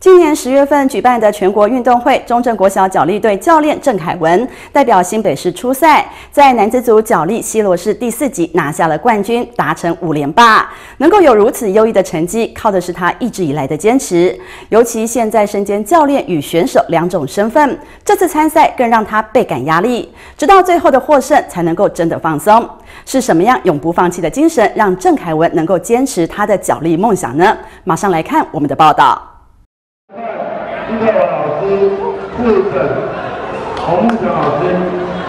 今年十月份举办的全国运动会，中正国小脚力队教练郑凯文代表新北市出赛，在男子组脚力西罗市第四级拿下了冠军，达成五连霸。能够有如此优异的成绩，靠的是他一直以来的坚持。尤其现在身兼教练与选手两种身份，这次参赛更让他倍感压力。直到最后的获胜，才能够真的放松。是什么样永不放弃的精神，让郑凯文能够坚持他的脚力梦想呢？马上来看我们的报道。朱克老师、傅振、洪木强老师。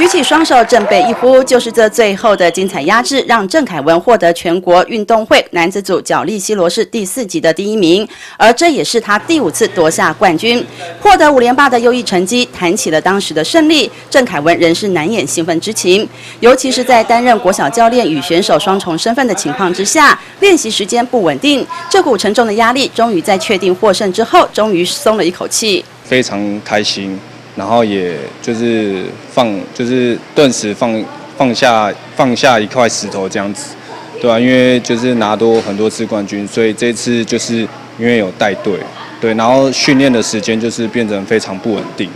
举起双手，正背一呼，就是这最后的精彩压制，让郑凯文获得全国运动会男子组角力西罗市第四级的第一名，而这也是他第五次夺下冠军，获得五连霸的优异成绩。谈起了当时的胜利，郑凯文仍是难掩兴奋之情，尤其是在担任国小教练与选手双重身份的情况之下，练习时间不稳定，这股沉重的压力，终于在确定获胜之后，终于松了一口气，非常开心。然后也就是放，就是顿时放放下放下一块石头这样子，对啊，因为就是拿多很多次冠军，所以这次就是因为有带队，对，然后训练的时间就是变成非常不稳定，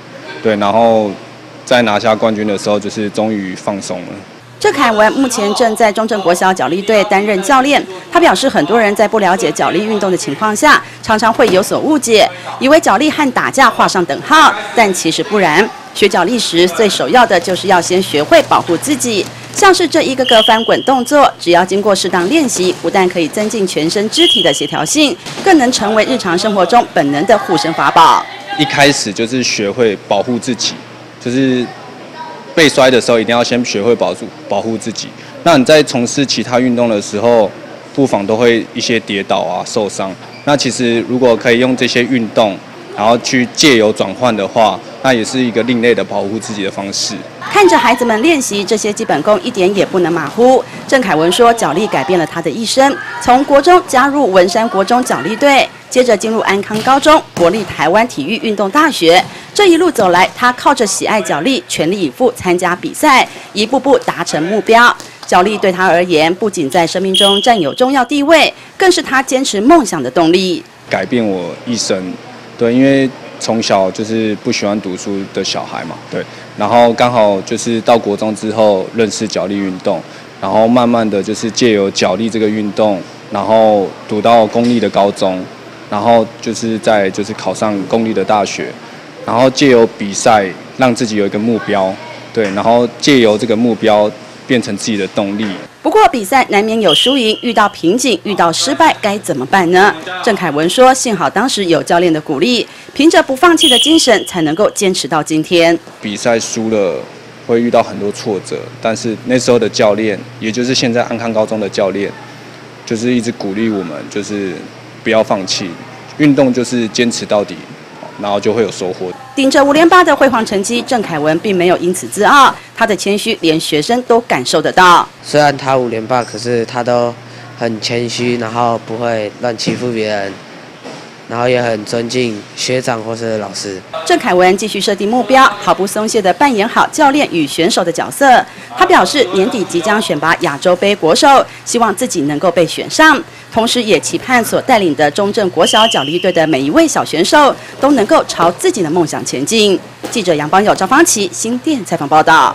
对，然后在拿下冠军的时候，就是终于放松了。郑凯文目前正在中正国小脚力队担任教练。他表示，很多人在不了解脚力运动的情况下，常常会有所误解，以为脚力和打架画上等号，但其实不然。学脚力时，最首要的就是要先学会保护自己。像是这一个个翻滚动作，只要经过适当练习，不但可以增进全身肢体的协调性，更能成为日常生活中本能的护身法宝。一开始就是学会保护自己，就是。被摔的时候，一定要先学会保住保护自己。那你在从事其他运动的时候，不妨都会一些跌倒啊、受伤。那其实如果可以用这些运动，然后去借由转换的话，那也是一个另类的保护自己的方式。看着孩子们练习这些基本功，一点也不能马虎。郑凯文说：“脚力改变了他的一生，从国中加入文山国中脚力队，接着进入安康高中、国立台湾体育运动大学。这一路走来，他靠着喜爱脚力，全力以赴参加比赛，一步步达成目标。脚力对他而言，不仅在生命中占有重要地位，更是他坚持梦想的动力。改变我一生。”对，因为从小就是不喜欢读书的小孩嘛，对，然后刚好就是到国中之后认识脚力运动，然后慢慢的就是借由脚力这个运动，然后读到公立的高中，然后就是在就是考上公立的大学，然后借由比赛让自己有一个目标，对，然后借由这个目标。变成自己的动力。不过比赛难免有输赢，遇到瓶颈、遇到失败该怎么办呢？郑凯文说：“幸好当时有教练的鼓励，凭着不放弃的精神，才能够坚持到今天。比赛输了会遇到很多挫折，但是那时候的教练，也就是现在安康高中的教练，就是一直鼓励我们，就是不要放弃，运动就是坚持到底。”然后就会有收获。顶着五连霸的辉煌成绩，郑凯文并没有因此自傲，他的谦虚连学生都感受得到。虽然他五连霸，可是他都很谦虚，然后不会乱欺负别人。然后也很尊敬学长或是老师。郑凯文继续设定目标，毫不松懈地扮演好教练与选手的角色。他表示，年底即将选拔亚洲杯国手，希望自己能够被选上，同时也期盼所带领的中正国小角力队的每一位小选手都能够朝自己的梦想前进。记者杨邦友、赵芳琪新店采访报道。